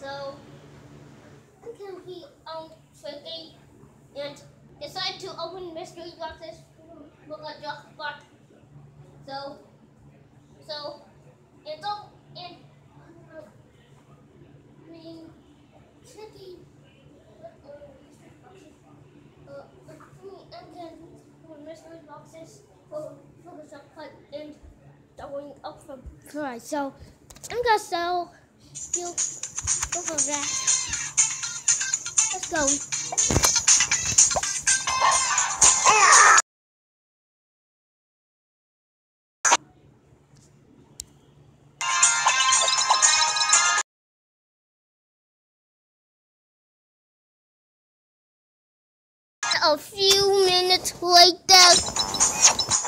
So I can be on tricky and decide to open mystery boxes with a jackpot. So so it's all and uh, I mean tricky. Uh, can open mystery boxes for for the jackpot and going up from price. So I'm gonna sell you both of that. Let's go. A few minutes later.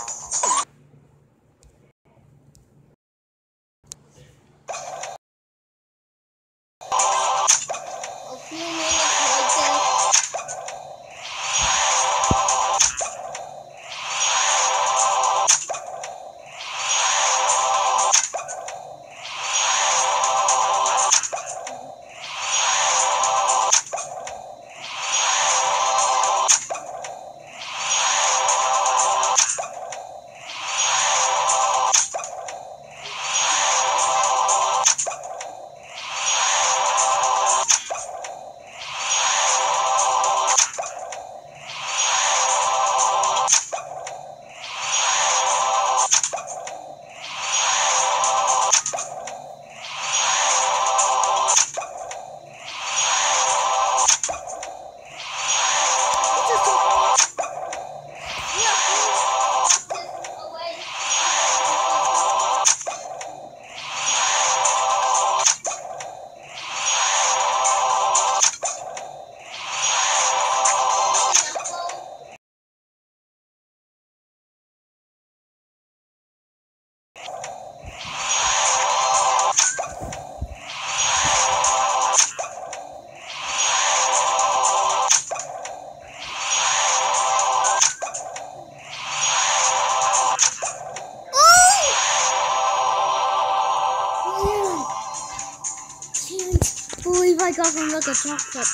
I got another chocolate.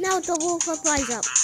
Now double the price up.